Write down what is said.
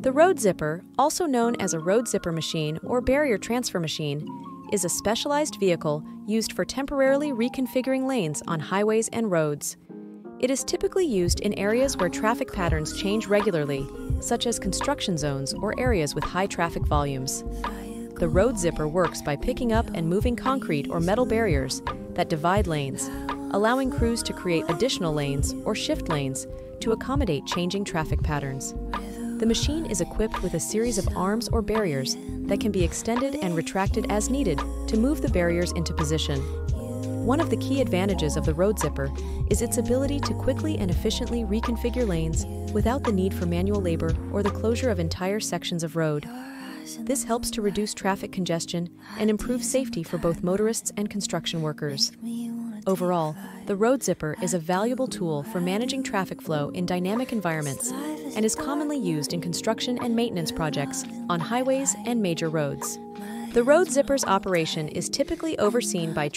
The road zipper, also known as a road zipper machine or barrier transfer machine, is a specialized vehicle used for temporarily reconfiguring lanes on highways and roads. It is typically used in areas where traffic patterns change regularly, such as construction zones or areas with high traffic volumes. The road zipper works by picking up and moving concrete or metal barriers that divide lanes, allowing crews to create additional lanes or shift lanes to accommodate changing traffic patterns. The machine is equipped with a series of arms or barriers that can be extended and retracted as needed to move the barriers into position. One of the key advantages of the road zipper is its ability to quickly and efficiently reconfigure lanes without the need for manual labor or the closure of entire sections of road. This helps to reduce traffic congestion and improve safety for both motorists and construction workers. Overall, the Road Zipper is a valuable tool for managing traffic flow in dynamic environments and is commonly used in construction and maintenance projects on highways and major roads. The Road Zipper's operation is typically overseen by